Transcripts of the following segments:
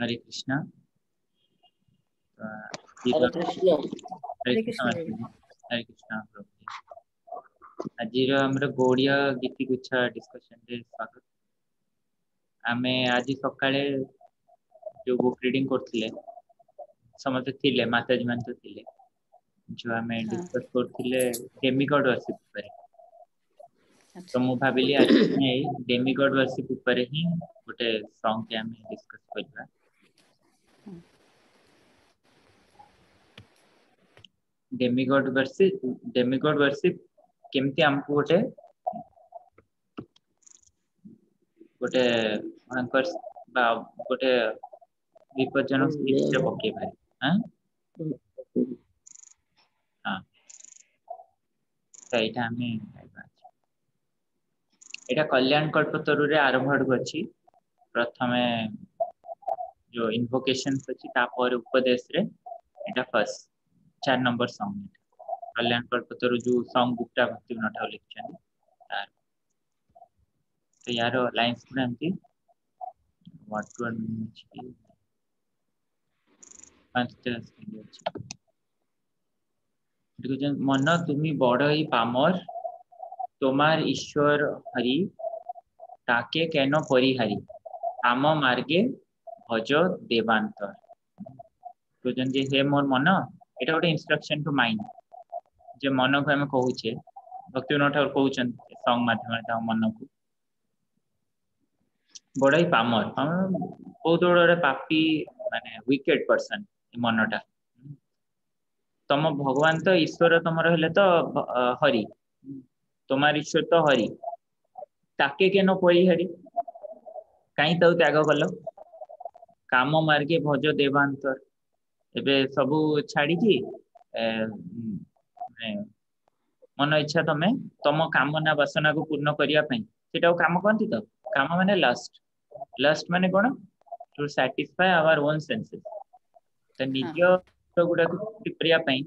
हरे कृष्णा तो हरे कृष्ण हरे कृष्णा हरे कृष्णा ଆଜିର ଆମର ଗୌଡୀୟ ଗୀତି ଗୁଚ୍ଛା ଡିସ୍କସନରେ ସ୍ୱାଗତ ଆମେ ଆଜି ସକାଳେ ଯୋଉ ବୁକ୍ ରିଡିଂ କରୁଥିଲେ ସମସ୍ତେ ଥିଲେ ମାତାଜୀ ମାନେ ତ ଥିଲେ ଯୋଉ ଆମେ ଡିସ୍କସ୍ କରୁଥିଲେ ଡେମିଗଡ ୱାର୍ସିପ ଉପରେ ତ ମୁଁ ଭାବିଲି ଆଜି ଏଇ ଡେମିଗଡ ୱାର୍ସିପ ଉପରେ ହିଁ ଗୋଟେ ସଙ୍ଗ ଟେ ଆମେ ଡିସ୍କସ୍ କରିବା ଡେମିଗଡ ୱାର୍ସିପ ଡେମିଗଡ ୱାର୍ସିପ କେମିତି ଆମକୁ ଗୋଟେ ଗୋଟେ ତାଙ୍କର ବା ଗୋଟେ ବିପଜ୍ଜନକ ସ୍ଥିତିରେ ପକେଇ ପାରେ ଆଁ ହଁ ତ ଏଇଟା ଆମେ ପାଇବା ଏଇଟା କଲ୍ୟାଣ କଳ୍ପତରୁରେ ଆରମ୍ଭ ଆଡକୁ ଅଛି ପ୍ରଥମେ ଯୋଉ ଇନଭୋକେସନ ଅଛି ତାପରେ ଉପଦେଶରେ ଏଇଟା ଫାର୍ଷ୍ଟ চার নম্বর সংনেট কল্যাণ কল্পতরু যে সং গুপ্তা ভক্তি নঠাও লিখছেন। তার তো ইয়ার লাইন্স গুড়া এমতি ওয়ার্ড টু ওয়ার্ড মিনিং আছে কি ପାଞ୍ଚଟା ସ୍ତ୍ରୀ ଅଛି କହୁଛନ୍ତି ମନ ତୁମି ବଡ଼ ଇ ପାମର তোমার ঈশ্বর হরি, তাকে কেন পরিহারি আম মার্গে ভজ দেবান্তর। কହୁଛନ୍ତି যে হে মোর মন ଏଇଟା ଗୋଟେ ଇନଷ୍ଟ୍ରକ୍ସନ ଟୁ ମାଇଣ୍ଡ ଯେ ମନକୁ ଆମେ କହୁଛେ ଭକ୍ତିବିନୋଦ ଠାକୁର କହୁଛନ୍ତି ସଙ୍ଗ ମାଧ୍ୟମରେ ତାଙ୍କ ମନକୁ ବଡ ହିଁ ପାମର ବହୁତ ବଡ ଗୋଟେ ପାପି ମାନେ ୱିକେଡ ପର୍ସନ ମନଟା ତମ ଭଗବାନ ତ ଈଶ୍ୱର ତମର ହେଲେ ତ ହରି তোমার ঈশ্বর ତ ହରି ତାକେ କେନ ପରିହାରି କାହିଁ ତାକୁ ତ୍ୟାଗ କଲ କାମ ମାର୍ଗେ ଭଜ ଦେବାନ୍ତର ଏବେ ସବୁ ଛାଡିକି ମନ ଇଚ୍ଛା ତମେ ତମ କାମନା ବାସନାକୁ ପୂର୍ଣ୍ଣ କରିବା ପାଇଁ। ସେଟାକୁ କାମ କହନ୍ତି ତ? କାମ ମାନେ ଲଷ୍ଟ ଲଷ୍ଟ ମାନେ କଣ? To satisfy our own senses ତ ନିଜ ଗୁଡାକୁ କରିବା ପାଇଁ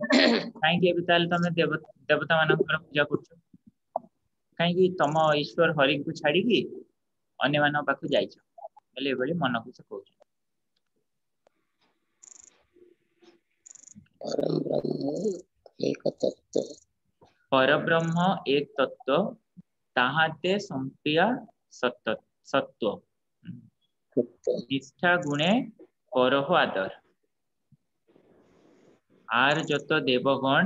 କାହିଁକି ଏବେ ତାହେଲେ ତମେ ଦେବ ଦେବତା ମାନଙ୍କର ପୂଜା କରୁଛ? କାହିଁକି ତମ ଈଶ୍ୱର ହରିଙ୍କୁ ଛାଡିକି ଅନ୍ୟମାନଙ୍କ ପାଖକୁ ଯାଇଛ? ହେଲେ ଏଭଳି ମନକୁ ସେ କହୁଛ परम ब्रह्म एक तत्व परब्रह्म एक तत्व ताहाते संप्रिया सत्य सत्व নিষ্ঠা গুণে করহ আদর আর যত দেবগণ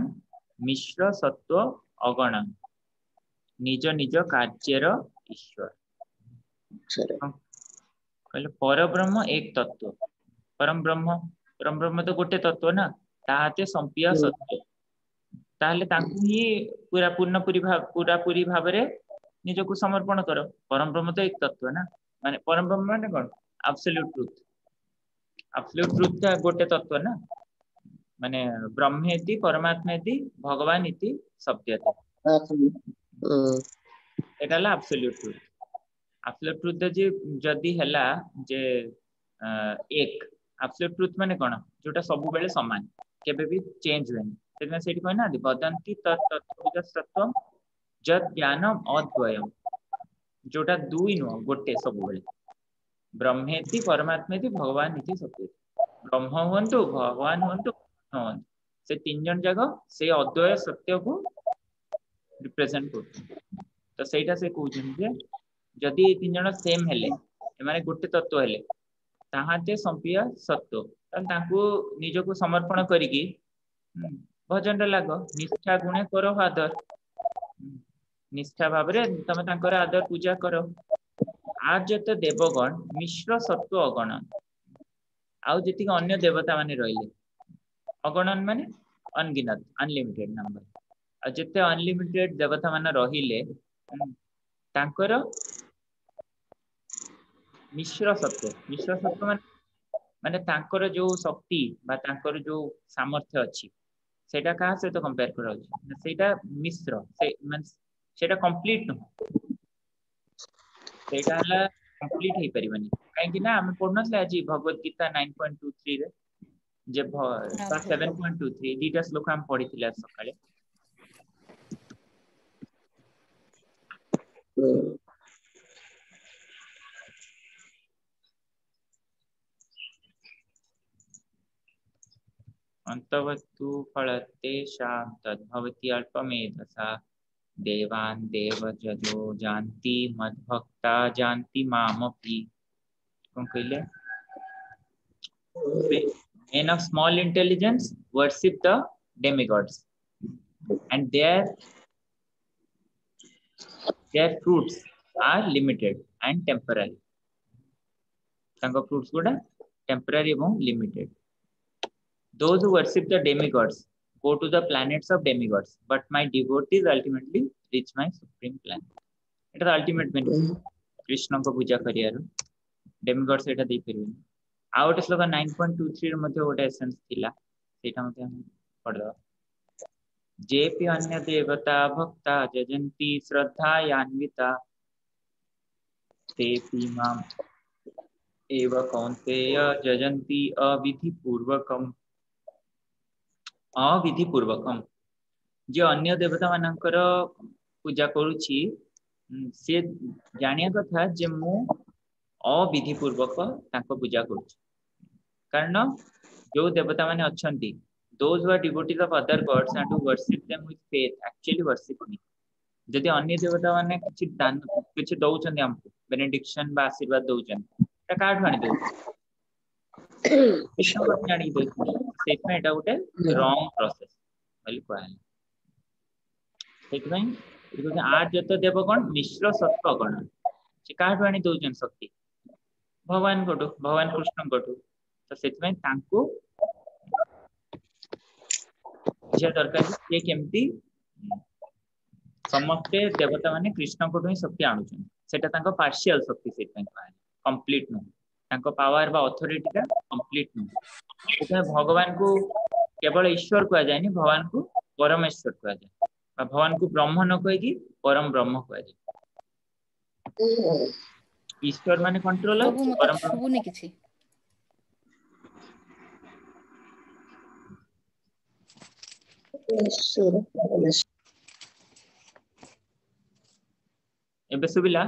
মিশ্র সত্য অগণ নিজ নিজ କାର୍ଯ୍ୟର ଈଶ୍ୱର କହିଲେ ପରବ୍ରହ୍ମ ଏକ ତତ୍ଵ ପରମ ବ୍ରହ୍ମ ପରମ ବ୍ରହ୍ମ ତ ଗୋଟେ ତତ୍ଵ ନା ତାହାତେ ସମ୍ପିୟ ସତ୍ୟ ତାହେଲେ ତାଙ୍କୁ ହିଁ ପୁରା ପୂର୍ଣ୍ଣପୁରୀ ପୁରାପୁରୀ ଭାବରେ ନିଜକୁ ସମର୍ପଣ କର ପରମ ବ୍ରହ୍ମ ତ ଏକ ତତ୍ଵ ନା ମାନେ ପରମ ବ୍ରହ୍ମ ମାନେ କଣ ଆବସଲ୍ୟୁଟ ଟ୍ରୁଥ ଆବସଲ୍ୟୁଟ ଟ୍ରୁଥ ଟା ଗୋଟେ ତତ୍ଵ ନା ମାନେ ବ୍ରହ୍ମେତି ପରମାତ୍ମେତି ଭଗବାନ ଇତି ସତ୍ୟତା ଏଟା ହେଲା ଆବସଲ୍ୟୁଟ ଟ୍ରୁଥ ଆବସଲ୍ୟୁଟ ଟ୍ରୁଥ ଯେ ଯଦି ହେଲା ଯେ ଏକ ଆବସଲ୍ୟୁଟ ଟ୍ରୁଥ ମାନେ କଣ ଯୋଉଟା ସବୁବେଳେ ସମାନ କେବେ ବି ଚେଞ୍ଜ ହୁଏନି ସେଥିପାଇଁ ସେଇଠି କହିନାହାନ୍ତି ବଦନ୍ତି ତତ୍ତ୍ୱ ଯତ୍ ଜ୍ଞାନ ଅଦ୍ୱୟମ ଯୋଉଟା ଦୁଇ ନୁହଁ ଗୋଟେ ସବୁବେଳେ ବ୍ରହ୍ମେତି ପରମାତ୍ମେତି ଭଗବାନ ଇତି ସତ୍ୟ ବ୍ରହ୍ମ ହୁଅନ୍ତୁ ଭଗବାନ ହୁଅନ୍ତୁ ହୁଅନ୍ତୁ ସେ ତିନି ଜଣ ଯାକ ସେଇ ଅଦ୍ୱୟ ସତ୍ୟକୁ ରିପ୍ରେଜେଣ୍ଟ କରୁଛନ୍ତି ତ ସେଇଟା ସେ କହୁଛନ୍ତି ଯେ ଯଦି ଏ ତିନି ଜଣ ସେମ ହେଲେ ଏମାନେ ଗୋଟେ ତତ୍ଵ ହେଲେ ତାହାତେ ସମ୍ପିୟ ସତ୍ଵ ତାହେଲେ ତାଙ୍କୁ ନିଜକୁ ସମର୍ପଣ କରିକି ଭଜନରେ ଲାଗ। ନିଷ୍ଠା ଗୁଣେ କର ଆଦର। ନିଷ୍ଠା ଭାବରେ ତମେ ତାଙ୍କର ଆଦର ପୂଜା କର। ଆ ଯେତେ ଦେବଗଣ ମିଶ୍ର ସତ୍ଵ ଅଗଣ। ଆଉ ଯେତିକି ଅନ୍ୟ ଦେବତା ମାନେ ରହିଲେ ଅଗଣନ ମାନେ ଅନଗିନତ ଅନଲିମିଟେଡ ନମ୍ବର ଆଉ ଯେତେ ଅନଲିମିଟେଡ ଦେବତା ମାନେ ରହିଲେ ତାଙ୍କର ମିଶ୍ର ସତ୍ଵ ମିଶ୍ର ସତ୍ଵ ମାନେ ମାନେ ତାଙ୍କର ଯୋଉ ଶକ୍ତି ବା ତାଙ୍କର ଯୋଉ ସାମର୍ଥ୍ୟ ଅଛି ସେଇଟା କାହା ସହିତ କମ୍ପେୟାର କରାଯାଉଛି? ସେଇଟା ମିଶ୍ର ସେ ମାନେ ସେଇଟା କମ୍ପ୍ଲିଟ ନୁହଁ। ସେଇଟା ହେଲା କମ୍ପ୍ଲିଟ ହେଇପାରିବନି। କାହିଁକି ନା ଆମେ ପଢୁନଥିଲେ ଆଜି Bhagavad Gita nine point two ଥ୍ରୀରେ ଯେ ସେଭେନ ପଏଣ୍ଟ ଟୁ ଥ୍ରୀ ଦିଟା ଶ୍ଲୋକ ଆମେ ପଢିଥିଲେ ଆଜି ସକାଳେ। अन्तवत्तु फलतेषां तद्भवति अल्पमेधसा देवान् देवजजो जानति मद्भक्ता जानति मामपि कौन कहले men of small intelligence worship the demigods and their their fruits are limited and temporary tanga fruits kuda temporary ebong limited Those who worship the demigods go to the planets of demigods, but my devotees ultimately reach my supreme planet. It is ultimate benefit. Krishna ko puja करियारो demigods eta dei পারিবেন out একটা slogan 9.23 এর madhe ওটা essence thila সেটা madhe am পড়ে দাও যে P অন্য দেবতা ভক্তা যজন্তি শ্রদ্ধা ইয়ান্বিতা ते पि माम एव कौन्तेय यजन्ति अविधिपूर्वकम् अविधिपूर्वकम् ଯେ ଅନ୍ୟ ଦେବତା ମାନଙ୍କର ପୂଜା କରୁଛି ସେ ଜାଣିବା କଥା ଯେ ମୁଁ ଅବିଧି ପୂର୍ବକ ତାଙ୍କ ପୂଜା କରୁଛି କାରଣ ଯୋଉ ଦେବତା ମାନେ ଅଛନ୍ତି those who are devotees of other gods and who worship them with faith actually worship me ଯଦି ଅନ୍ୟ ଦେବତା ମାନେ କିଛି ଦାନ କିଛି ଦଉଛନ୍ତି ଆମକୁ ବେନେଡିକ୍ସନ ବା ଆଶୀର୍ବାଦ ଦଉଛନ୍ତି ଏଟା କାହାଠୁ ଆଣି ଦଉଛନ୍ତି କୃଷ୍ଣ କଥା ଆଣିକି ଦଉଛନ୍ତି ସେଇଥିପାଇଁ ଏଟା ଗୋଟେ ରଙ୍ଗ ପ୍ରୋସେସ ବୋଲି କୁହାହେଲା ସେଇଥିପାଇଁ ଏଠି କହୁଛି ଆର୍ଯ୍ୟତ ଦେବ କଣ ମିଶ୍ର ସତ୍ଵ କଣ ସେ କାହାଠୁ ଆଣି ଦଉଛନ୍ତି ଶକ୍ତି ଭଗବାନଙ୍କଠୁ ଭଗବାନ କୃଷ୍ଣଙ୍କଠୁ ତ ସେଥିପାଇଁ ତାଙ୍କୁ ବୁଝିବା ଦରକାର ଯେ ସିଏ କେମିତି ସମସ୍ତେ ଦେବତା ମାନେ କୃଷ୍ଣଙ୍କଠୁ ହିଁ ଶକ୍ତି ଆଣୁଛନ୍ତି ସେଟା ତାଙ୍କ ପାର୍ସିଆଲ ଶକ୍ତି ସେଇଥିପାଇଁ କୁହାହେଲା କମ୍ପ୍ଲିଟ ନୁହଁ ତାଙ୍କ ପାୱାର ବା ଅଥରିଟିଟା କମ୍ପ୍ଲିଟ ନୁହଁ। ସେଥିପାଇଁ ଭଗବାନଙ୍କୁ କେବଳ ଈଶ୍ୱର କୁହାଯାଏନି ଭଗବାନଙ୍କୁ ପରମେଶ୍ୱର କୁହାଯାଏ। ବା ଭଗବାନଙ୍କୁ ବ୍ରହ୍ମ ନ କହିକି ପରମ ବ୍ରହ୍ମ କୁହାଯାଏ। ଈଶ୍ୱର ମାନେ କଣ୍ଟ୍ରୋଲର ପ୍ରଭୁ ମତେ ପରମ ବ୍ରହ୍ମ। ଶୁଭୁନି କିଛି। ଏବେ ଶୁଭିଲା?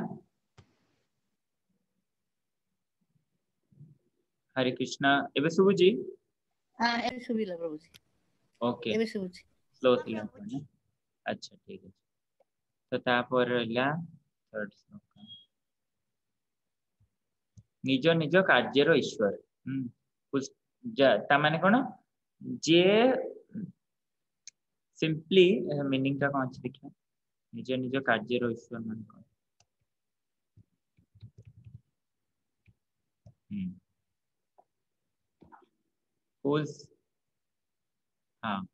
हरे कृष्णा एबे सुबुजी हाँ एबे सुबिला प्रभु जी ओके एबे सुबुजी स्लो थिला अच्छा ठीक है. तो तापर रहला थर्ड श्लोक निज निज कार्यर ईश्वर। ता माने जे सिंपली मीनिंग टा कोन अछि देखियो निज निज कार्यर ईश्वर मान कोन? हम्म। ମାନେ କଣ ହୁଁ who's ହଁ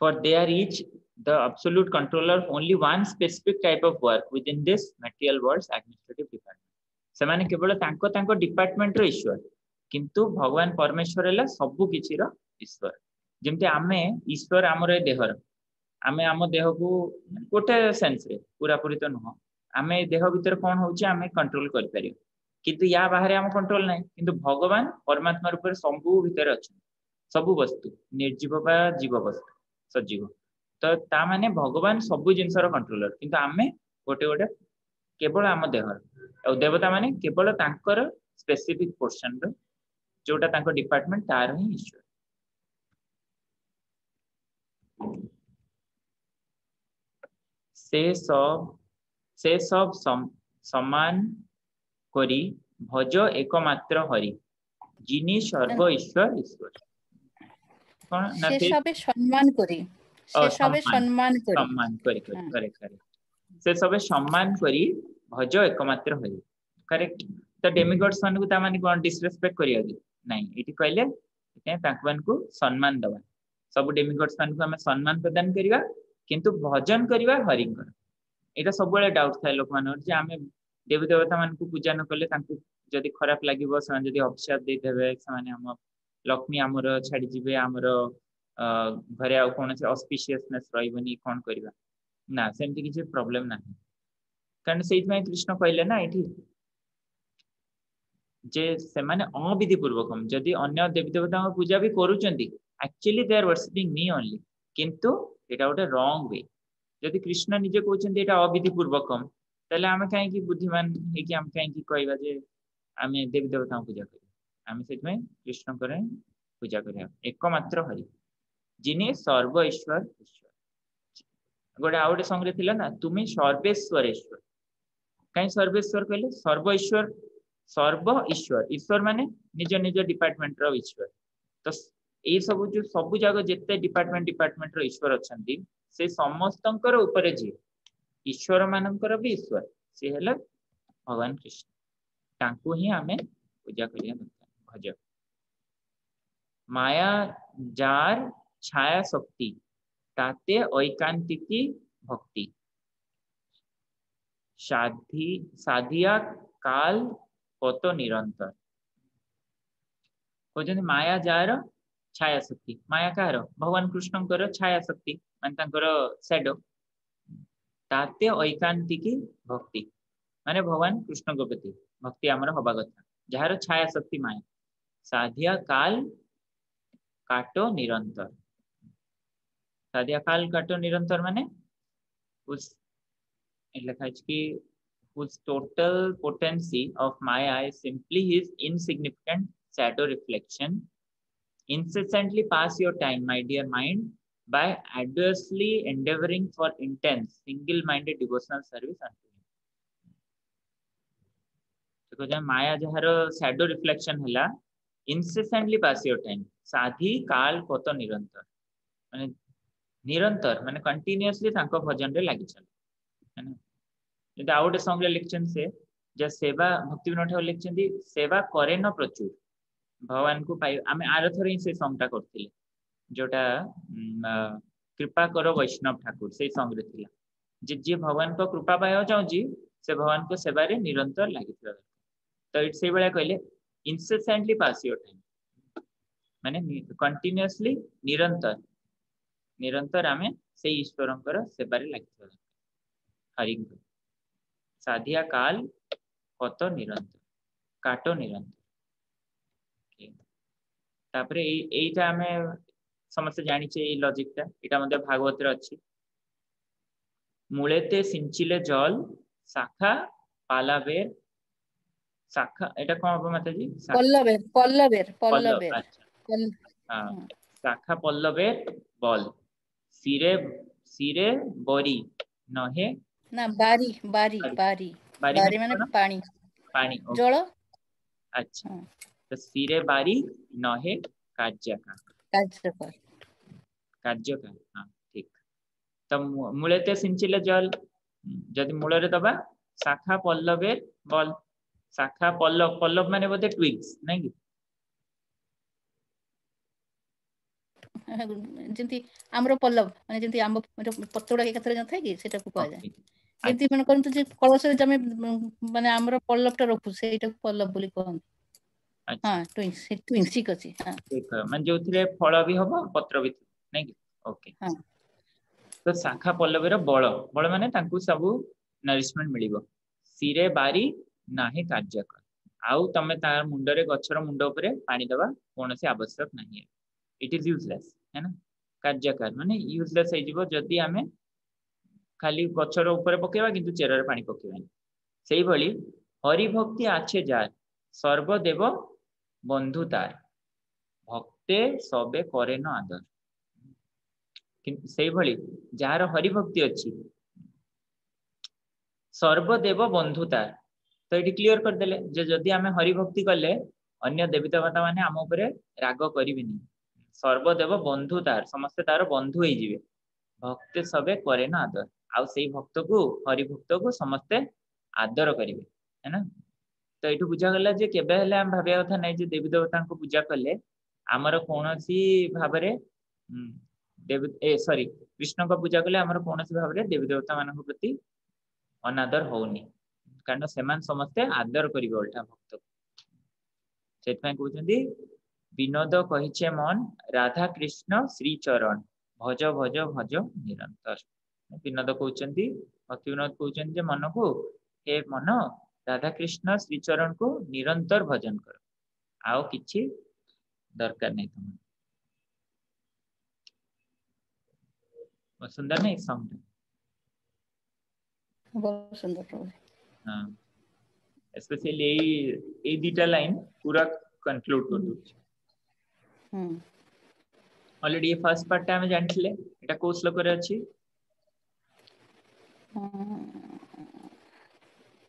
for they are each the absolute controller of only one specific type of work within this material world's administrative department. ସେମାନେ କେବଳ ତାଙ୍କ ତାଙ୍କ ଡିପାର୍ଟମେଣ୍ଟର ଈଶ୍ୱର କିନ୍ତୁ ଭଗବାନ ପରମେଶ୍ୱର ହେଲା ସବୁ କିଛିର ଈଶ୍ୱର। ଯେମିତି ଆମେ ଈଶ୍ୱର ଆମର ଏ ଦେହର ଆମେ ଆମ ଦେହକୁ ଗୋଟେ ସେନ୍ସରେ ପୁରାପୁରି ତ ନୁହଁ ଆମେ ଏ ଦେହ ଭିତରେ କଣ ହଉଛି ଆମେ କଣ୍ଟ୍ରୋଲ କରିପାରିବା। କିନ୍ତୁ ୟା ବାହାରେ ଆମ କଣ୍ଟ୍ରୋଲ ନାହିଁ କିନ୍ତୁ ଭଗବାନ ପରମାତ୍ମା ରୂପରେ ସବୁ ଭିତରେ ଅଛନ୍ତି ସବୁ ବସ୍ତୁ ନିର୍ଜୀବ ବା ଜୀବ ବସ୍ତୁ ସଜୀବ ତ ତା ମାନେ ଭଗବାନ ସବୁ ଜିନିଷର କଣ୍ଟ୍ରୋଲର କିନ୍ତୁ ଆମେ ଗୋଟେ ଗୋଟେ କେବଳ ଆମ ଦେହର ଆଉ ଦେବତା ମାନେ କେବଳ ତାଙ୍କର ସ୍ପେସିଫିକ ପୋର୍ସନର ଯୋଉଟା ତାଙ୍କ ଡିପାର୍ଟମେଣ୍ଟ ତାର ହିଁ ଈଶ୍ୱର ସେ ସବ ସେ ସବ ସମ- ସମାନ କରି ଭଜ একমাত্র হরি যিনি সর্ব ঈশ্বর ঈশ্বর କଣ ନା সে ସେ সবে সম্মান করি ও, সে সবে সম্মান। সম্মান করি সম্মান করে করে হ্যাঁ। করে করে ସେ ସବେ ସମ୍ମାନ କରି ଭଜ ଏକମାତ୍ର ହରି କରେକ୍ଟ ତ ଡେମିଗଡ୍ସ ମାନଙ୍କୁ ତା ମାନେ କଣ ଡିସରେସପେକ୍ଟ କରିବା କି ନାଇଁ ଏଠି କହିଲେ ସେଥିପାଇଁ ତାଙ୍କ ମାନଙ୍କୁ ସମ୍ମାନ ଦବା ସବୁ ଡେମିଗଡ୍ସ ମାନଙ୍କୁ ଆମେ ସମ୍ମାନ ପ୍ରଦାନ କରିବା କିନ୍ତୁ ଭଜନ କରିବା ହରିଙ୍କର ଏଇଟା ସବୁବେଳେ ଡାଉଟ ଥାଏ ଲୋକମାନଙ୍କର ଯେ ଆମେ ଦେବୀ ଦେବତା ମାନଙ୍କୁ ପୂଜା ନ କଲେ ତାଙ୍କୁ ଯଦି ଖରାପ ଲାଗିବ ସେମାନେ ଯଦି ଅଭିଶାପ ଦେଇଦେବେ ସେମାନେ ଆମ ଲକ୍ଷ୍ମୀ ଆମର ଛାଡିଯିବେ ଆମର ଅ ଘରେ ଆଉ କୌଣସି ଅସ୍ପିସିୟସନେସ୍ ରହିବନି କଣ କରିବା? ନା ସେମିତି କିଛି ପ୍ରୋବ୍ଲେମ ନାହିଁ। କାରଣ ସେଇଥିପାଇଁ କୃଷ୍ଣ କହିଲେ ନା ଏଇଠି ଯେ ସେମାନେ ଅବିଧି ପୂର୍ବକ ଯଦି ଅନ୍ୟ ଦେବୀ ଦେବତାଙ୍କ ପୂଜା ବି କରୁଛନ୍ତି ଆକ୍ଚୁଆଲି ଦେ ଆର ବର୍ସିପିଂ ମି ଓନଲି କିନ୍ତୁ ଏଇଟା ଗୋଟେ ରଙ୍ଗ ୱେ ଯଦି କୃଷ୍ଣ ନିଜେ କହୁଛନ୍ତି ଏଇଟା ଅବିଧି ପୂର୍ବକମ ତାହେଲେ ଆମେ କାହିଁକି ବୁଦ୍ଧିମାନ ହେଇକି ଆମେ କାହିଁକି କହିବା ଯେ ଆମେ ଦେବୀ ଦେବତାଙ୍କୁ ପୂଜା କରିବା? ଆମେ ସେଥିପାଇଁ କୃଷ୍ଣଙ୍କର ହିଁ ପୂଜା କରିବା। ଏକମାତ୍ର ହରି যিনি ସର୍ବ ଈଶ୍ୱର। ଈଶ୍ୱର ଗୋଟେ ଆଉ ଗୋଟେ ସଙ୍ଗରେ ଥିଲା ନା ତୁମେ ସର୍ବେଶ୍ୱରେଶ୍ୱର। କାହିଁ ସର୍ବେଶ୍ୱର କହିଲେ? ସର୍ବ ଈଶ୍ୱର ସର୍ବ ଈଶ୍ୱର ଈଶ୍ୱର ମାନେ ନିଜ ନିଜ ଡିପାର୍ଟମେଣ୍ଟର ଈଶ୍ୱର। ତ ଏଇ ସବୁ ଯୋଉ ସବୁ ଯାକ ଯେତେ ଡିପାର୍ଟମେଣ୍ଟ ଡିପାର୍ଟମେଣ୍ଟର ଈଶ୍ୱର ଅଛନ୍ତି ସେ ସମସ୍ତଙ୍କର ଉପରେ ଯିଏ। ଈଶ୍ୱର ମାନଙ୍କର ବି ଈଶ୍ୱର ସେ ହେଲା ଭଗବାନ କୃଷ୍ଣ ତାଙ୍କୁ ହିଁ ଆମେ ପୂଜା କରିବା ଦରକାର ଭଜ ମାୟା ଯାର ছায়া শক্তি তাতে ঐকান্তিকী ভক্তি সাধি সাধিয়া কাল কত নিরন্তর କହୁଛନ୍ତି ମାୟା ଯାହାର ଛାୟା ଶକ୍ତି ମାୟା କାହାର ଭଗବାନ କୃଷ୍ଣଙ୍କର ଛାୟା ଶକ୍ତି ମାନେ ତାଙ୍କର ସ୍ୟାଡୋ तात्य ऐकांतिक भक्ति। माने भगवान कृष्ण को प्रति भक्ति आम हवा कथा जार छाय शक्ति माए साधिया काल काटो निरंतर साधिया काल काटो निरंतर माने उस कि उस total potency of my I simply his insignificant shadow reflection incessantly pass your time my dear mind by adversely endeavoring for intense, single-minded devotional service unto him. देखो माया जहार सैडो रिफ्लेक्शन है इनसेसेंटली पास योर टाइम साधी काल कत निरंतर। माने निरंतर माने कंटिन्यूअसली तांको भजन रे लागि चल। है ना? जदि आउ गोटे संग से जे सेवा भक्ति विनोद ठाकुर लिखछन सेवा करे न प्रचुर। भगवान को पाइ आर से संगटा करथिले। ଯୋଉଟା କୃପା କର ବୈଷ୍ଣବ ଠାକୁର ସେଇ ସଙ୍ଗରେ ଥିଲା ଯେ ଯିଏ ଭଗବାନଙ୍କ କୃପା ପାଇବାକୁ ଚାହୁଁଛି ସେ ଭଗବାନଙ୍କ ସେବାରେ ନିରନ୍ତର ଲାଗିଥିବା ଦରକାର ତ ଏଠି ସେଇଭଳିଆ କହିଲେ ଇନସେସେଣ୍ଟଲି ପାସ୍ ୟୋର ଟାଇମ୍ ମାନେ କଣ୍ଟିନ୍ୟୁଅସଲି ନିରନ୍ତର ନିରନ୍ତର ଆମେ ସେଇ ଈଶ୍ୱରଙ୍କର ସେବାରେ ଲାଗିଥିବା ହରିଙ୍କ ସାଧିଆ କାଲ କତ ନିରନ୍ତର କାଟ ନିରନ୍ତର ତାପରେ ଏଇ ଏଇଟା ଆମେ ସମସ୍ତେ ଜାଣିଛେ ଏଇ ଲଜିକଟା ଏଇଟା ମଧ୍ୟ ଭାଗବତରେ ଅଛି ମୂଳେତେ ସିଞ୍ଚିଲେ ଜଲ ଶାଖା ପାଲାବେର ଶାଖା ଏଇଟା କଣ ହବ ମାତାଜୀ ପଲ୍ଲବେର ପଲ୍ଲବେର ପଲ୍ଲବେର ଆଚ୍ଛା ଶାଖା ପଲ୍ଲବେର ବଲ ସିରେ ସିରେ ବରି ନহে ନା ବାରି ବାରି ବାରି ବାରି ମାନେ ପାଣି ପାଣି ଜଳ ଆଚ୍ଛା ତ ସିରେ ବାରି ନহে କାର୍ଯ୍ୟକା କାର୍ଯ୍ୟକର କାର୍ଯ୍ୟକା ହଁ ଠିକ ତ ମୂଳେତେ ସିଞ୍ଚିଲେ ଜଲ ଯଦି ମୂଳରେ ଦବା ଶାଖା ପଲ୍ଲବେ ବଲ ଶାଖା ପଲ୍ଲବ ପଲ୍ଲବ ମାନେ ବୋଧେ ଟ୍ୱିଗ୍ସ ନାଇଁ କି ଯେମିତି ଆମର ପଲ୍ଲବ ମାନେ ଯେମିତି ଆମ୍ବ ପତ୍ର ଗୁଡା ଏକାଥରେ ନଥାଏ କି ସେଟାକୁ କୁହାଯାଏ ଯେମିତି ମାନେ କରନ୍ତୁ ଯେ କଳସରେ ଆମେ ମାନେ ଆମର ପଲ୍ଲବଟା ରଖୁ ସେଇଟାକୁ ପଲ୍ଲବ ବୋଲି କହନ୍ତି ହଁ ଟ୍ୱିନ୍ସିକ୍ ଅଛି ମାନେ ଯୋଉଥିରେ ଫଳ ବି ହବ ପତ୍ର ବି ନାଇଁ କି? ଓକେ ତ ଶାଖା ପଲ୍ଲବୀର ବଳ ବଳ ମାନେ ତାଙ୍କୁ ସବୁ ନରିଶମେଣ୍ଟ ମିଳିବ। ସିରେ ବାରି ନାହିଁ କାର୍ଯ୍ୟ କର ଆଉ ତମେ ତାର ମୁଣ୍ଡରେ ଗଛର ମୁଣ୍ଡ ଉପରେ ପାଣି ଦେବା କୌଣସି ଆବଶ୍ୟକ ନାହିଁ। ଇଟ୍ ଇଜ୍ ୟୁଜଲେସ୍ ହେ ନା? କାର୍ଯ୍ୟକାର ମାନେ ୟୁଜଲେସ୍ ହେଇଯିବ ଯଦି ଆମେ ଖାଲି ଗଛର ଉପରେ ପକେଇବା କିନ୍ତୁ ଚେରରେ ପାଣି ପକେଇବାନି। ସେଇଭଳି ହରିଭକ୍ତି ଆଛେ ଯାର ସର୍ବଦେବ বন্ধু তার। ভক্তে সবে করে ন আদর। সেইভাবে যার হরিভক্তি অছি সর্বদেব বন্ধু তার। তো এটি ক্লিয়ার করেদেলে যে যদি আমি হরিভক্তি কলে অন্য দেবী দেবতা মানে আম উপরে রাগ করবেনি সর্বদেব বন্ধু তার সমস্তে তার বন্ধু হয়ে যাবে ভক্তে সবে করে না আদর আউ সেই ভক্তকু হরিভক্তকু সমস্তে আদর করবে হ্যাঁ ତ ଏଇଠୁ ବୁଝାଗଲା ଯେ କେବେ ହେଲେ ଆମେ ଭାବିବା କଥା ନାହିଁ ଯେ ଦେବୀ ଦେବତାଙ୍କୁ ପୂଜା କଲେ ଆମର କୌଣସି ଭାବରେ ଦେବୀ ଏ ସରି କୃଷ୍ଣଙ୍କ ପୂଜା କଲେ ଆମର କୌଣସି ଭାବରେ ଦେବୀ ଦେବତା ମାନଙ୍କ ପ୍ରତି ଅନାଦର ହଉନି। କାରଣ ସେମାନେ ସମସ୍ତେ ଆଦର କରିବେ ଓଲଟା ଭକ୍ତକୁ। ସେଥିପାଇଁ କହୁଛନ୍ତି ବିନୋଦ କହିଛେ ମନ ରାଧା କୃଷ୍ଣ ଶ୍ରୀ ଚରଣ ଭଜ ଭଜ ଭଜ ନିରନ୍ତର। ବିନୋଦ କହୁଛନ୍ତି ଭକ୍ତି ବିନୋଦ କହୁଛନ୍ତି ଯେ ମନକୁ ହେ ମନ ରାଧାକ୍ରିଷ୍ଣ ଶ୍ରୀଚରଣକୁ ନିରନ୍ତର ଭଜନ କର ଆଉ କିଛି ଦରକାର ନାହିଁ ତମର ସୁନ୍ଦର ନାହିଁ ସଙ୍ଗଟା ବହୁତ ସୁନ୍ଦର ପ୍ରଭୁ ହଁ ସ୍ପେଶିଆଲି ଏଇ ଏଇ ଦିଟା ଲାଇନ ପୁରା କନକ୍ଲୁଡ କରିଦଉଛି ଅଲରେଡି ଏ ଫାର୍ଷ୍ଟ ପାର୍ଟଟା ଆମେ ଜାଣିଥିଲେ ଏଟା କୋଉ ଶ୍ଲୋକରେ ଅଛି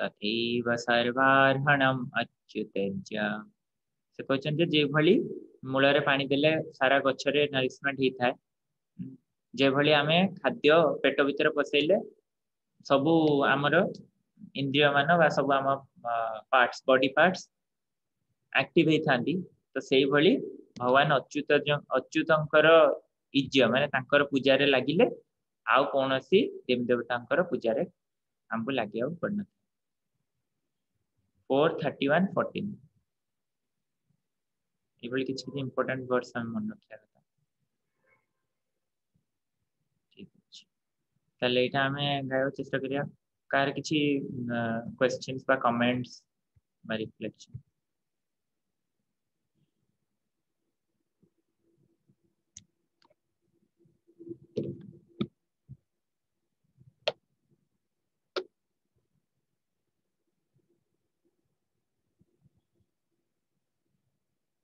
तथैव सर्वार्हणम् अच्युतेज्य ସେ କହିଛନ୍ତି ଯେଭଳି ମୂଳରେ ପାଣି ଦେଲେ ସାରା ଗଛରେ ନରିଶମେଣ୍ଟ ହେଇଥାଏ ଯେଭଳି ଆମେ ଖାଦ୍ୟ ପେଟ ଭିତରେ ପଶେଇଲେ ସବୁ ଆମର ଇନ୍ଦ୍ରିୟ ମାନ ବା ସବୁ ଆମ ପାର୍ଟସ ବଡି ପାର୍ଟସ ଆକ୍ଟିଭ ହେଇଥାନ୍ତି ତ ସେଇଭଳି ଭଗବାନ ଅଚ୍ୟୁତ ଅଚ୍ୟୁତଙ୍କର ଇଜ୍ୟ ମାନେ ତାଙ୍କର ପୂଜାରେ ଲାଗିଲେ ଆଉ କୌଣସି ଦେବୀ ଦେବତାଙ୍କର ପୂଜାରେ ଆମକୁ ଲାଗିବାକୁ ପଡିନଥାଏ फोर थर्टी वन फोर्टीन ये बोले किसी किसी इम्पोर्टेंट वर्ड्स हमें मन रखने का था ठीक है तो लेट हमें गए चेस्ट करिया कार किसी क्वेश्चंस बा कमेंट्स मरी रिफ्लेक्शन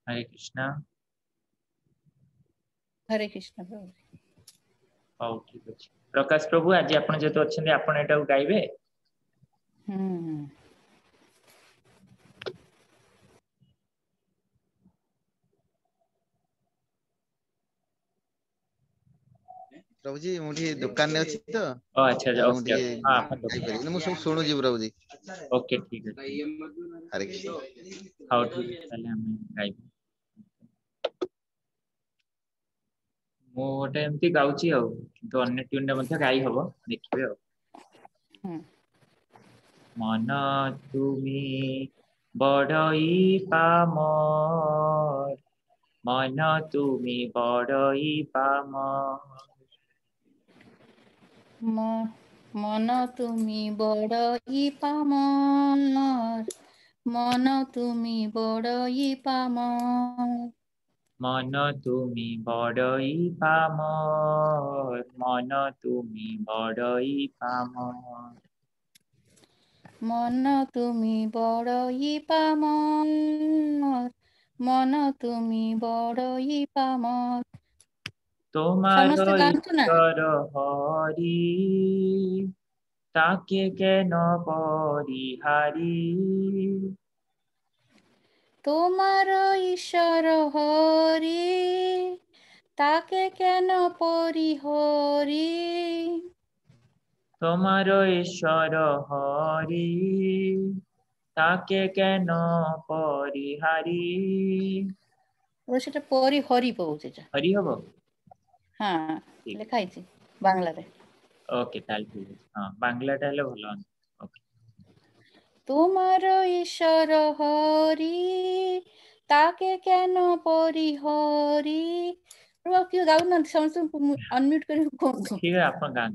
हरे कृष्णा ହରେ କୃଷ୍ଣ ପ୍ରଭୁ ହଉ ଠିକ ଅଛି ପ୍ରକାଶ ପ୍ରଭୁ ଆଜି ଆପଣ ଯେହେତୁ ଅଛନ୍ତି ଆପଣ ଏଟାକୁ ଗାଇବେ ହୁଁ ପ୍ରଭୁଜୀ ମୁଁ ଟିକେ ଦୋକାନରେ ଅଛି ତ ଓ ଆଚ୍ଛା ଆଚ୍ଛା ମୁଁ ଓକେ ଟିକେ ହଁ ଆପଣ ଗାଇପାରିବିନି ମୁଁ ସବୁ ଶୁଣୁଛି ପ୍ରଭୁଜୀ ଓକେ ଠିକ ଅଛି ହରେ କୃଷ୍ଣ ହଉ ଠିକ ଅଛି ତାହେଲେ ଆମେ ଗାଇବୁ ମୁଁ ଗୋଟେ ଏମିତି ଗାଉଛି ଆଉ କିନ୍ତୁ ଅନ୍ୟ ଟ୍ୟୁନରେ ମଧ୍ୟ ଗାଇ ହବ ଦେଖିବେ ଆଉ ହୁଁ ମନ ତୁମି ବଡ଼ଇ ପାମର মন তুমি বড়ই পামর ম- মন তুমি বড়ই পামর মন তুমি বড়ই পামর মন তুমি বড়ই পাম মন তুমি বড়ই পাম মন তুমি বড়ই পাম মন তুমি বড়ই পাম তোমার হরি তাকে কেন পরিহারি? তোমার ঈশ্বর হরি তাকে কেন পরিহরি? তোমার ঈশ্বর হরি তাকে কেন পরিহারি? সেটা পরি হরি পৌঁছে যা। হরি হব? হ্যাঁ লেখাইছি বাংলাতে। ওকে তাহলে ঠিক আছে। হ্যাঁ বাংলাটা হলে ভালো হবে তোমার ঈশ্বর হরি তাকে কেন পরিহরি প্রভা কেউ গাও না সমস্ত অনমিউট করে ঠিক আছে আপনার গান।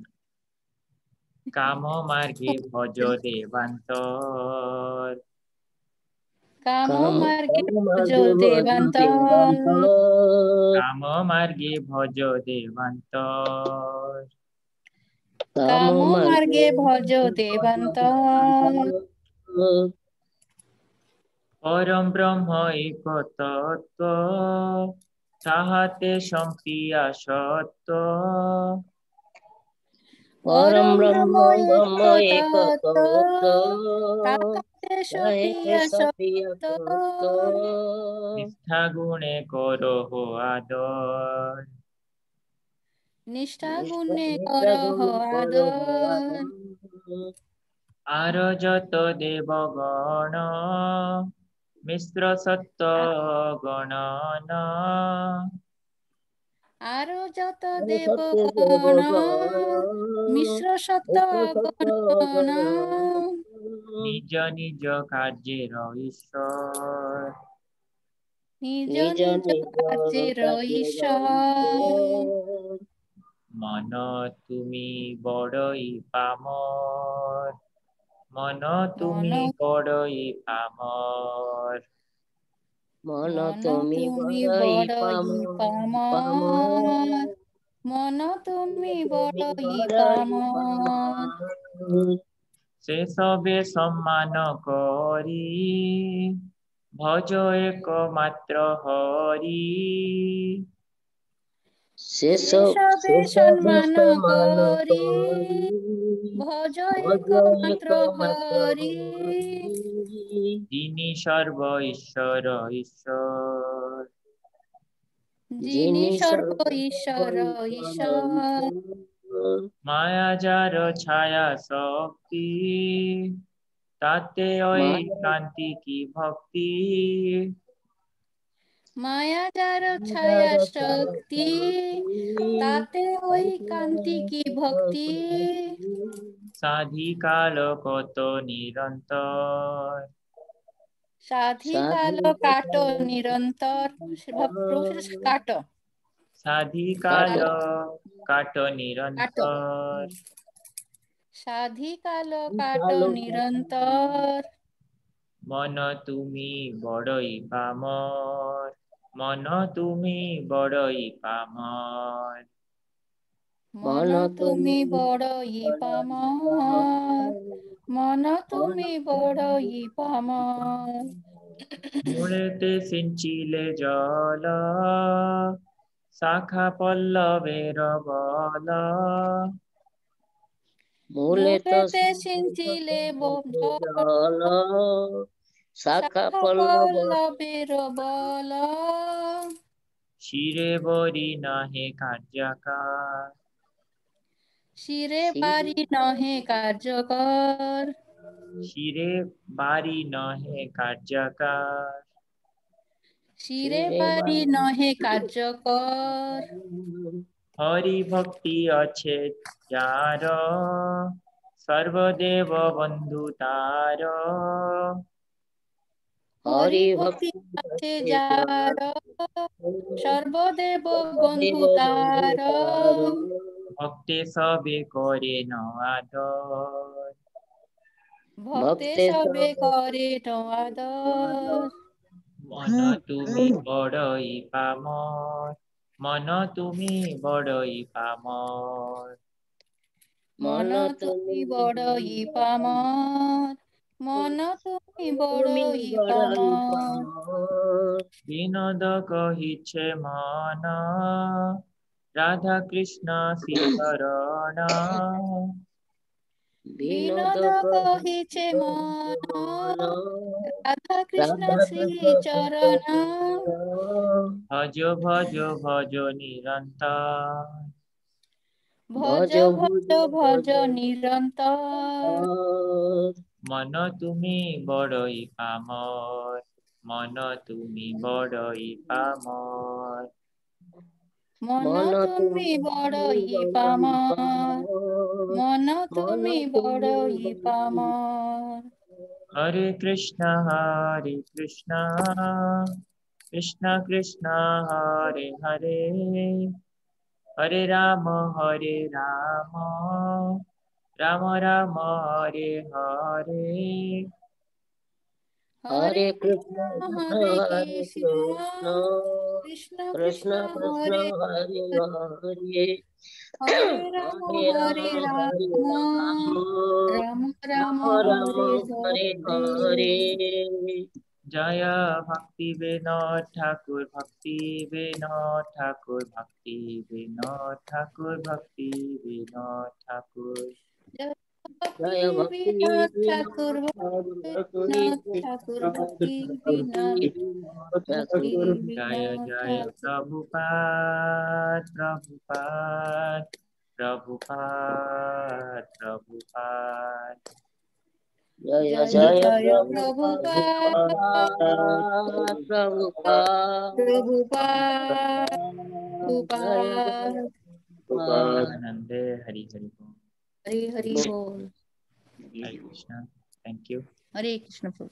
কাম মার্গে ভজ দেবান্তর। কাম মার্গে ভজ দেবান্তর। কাম মার্গে ভজ দেবান্তর। কাম মার্গে ভজ পরম ব্রহ্ম এক তত্ত্ব তাহাতে সম্পিয়া সত্য পরম ব্রহ্ম ব্রহ্ম তাহাতে সত্য নিষ্ঠা গুণে করহ আদর। নিষ্ঠা গুণে করহ আদর। আর যত দেবগণ মিশ্র সত্য গণন আরও যত দেবগণ মিশ্র সত্য গণ নিজ নিজ কার্যের ঈশ্বর নিজ নিজ নিজ নিজ কার্যের ঈশ্বর মন তুমি বড়ই পামর। মন তুমি মন- বড়ই পামর। মন তুমি বড়ই পামর। মন তুমি বড়ই পামর। সে সবে সম্মান করি ভজ একমাত্র হরি। সেসব সবে সম্মান করি ভজ ভজ একমাত্র একমাত্র হরি। যিনি সর্ব ঈশ্বর ঈশ্বর। যিনি সর্ব ঈশ্বর ঈশ্বর। ছায়া শক্তি তাতে ওই শান্তি কি ভক্তি? মায়া যার ছায়া শক্তি তাতে ওই কান্তি কি ভক্তি? সাধি কাল কত নিরন্তর? সাধি কাল কাট নিরন্তর। কাট সাধি কাট নিরন্তর। সাধি কাল কাট নিরন্তর। মন তুমি বড়ই পামর মন তুমি বড়ই পামর। মন তুমি বড়ই পামর। মন তুমি বড়ই পামর। মূলেতে সিঞ্চিলে জল শাখা পল্লবের বল মূলে মূলেতে সিঞ্চিলে জল শাখা পল্লব শিরে বরি নাহে কার্যাকার। শিরে বাড়ি নহে কার্যকর। শিরে বাড়ি নহে কার্যাকার। শিরে বাড়ি নহে কার্যকর। হরি ভক্তি আছে যার। সর্বদেব বন্ধু তার। হরি ভক্তি আছে যার সর্বদেব বন্ধু তার ভক্তে সবে করে নয়াদর ভক্তে সবে করে আদর মন তুমি বড়ই পামর মন তুমি বড়ই পামর। মন তুমি বড়ই পামর। মন তুমি বড়ই বিনোদ কহিছে মন রাধা কৃষ্ণ শ্রীচরণ। বিনোদ কহিছে মন রাধা কৃষ্ণ শ্রী চরণ ভজ ভজ ভজ নিরন্তর। ভজ ভজ ভজ নিরন্তর। মন তুমি বড়ই পামর মন তুমি বড়ই পামর মন তুমি বড়ই পামর মন তুমি বড়ই পামর হরে কৃষ্ণ হরে কৃষ্ণ কৃষ্ণ কৃষ্ণ হরে হরে হরে রাম হরে রাম রাম রাম হরে হরে হরে কৃষ্ণ হরে কৃষ্ণ কৃষ্ণ কৃষ্ণ হরে হরে রাম রাম রাম হরে হরে হরে হরে জয় ভক্তি বিনোদ ঠাকুর ভক্তি বিনোদ ঠাকুর ভক্তি বিনোদ ঠাকুর ভক্তি বিনোদ ঠাকুর Jaya Jaya Prabhupada. Prabhupada. Prabhupada Prabhupada. Jaya Jaya Prabhupada. Prabhupada. Prabhupada Prabhupada. Nande Hari Hari Om Hare तो हरे बोल। Hare Krishna thank you Hare Krishna Prabhu